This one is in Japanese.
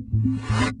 you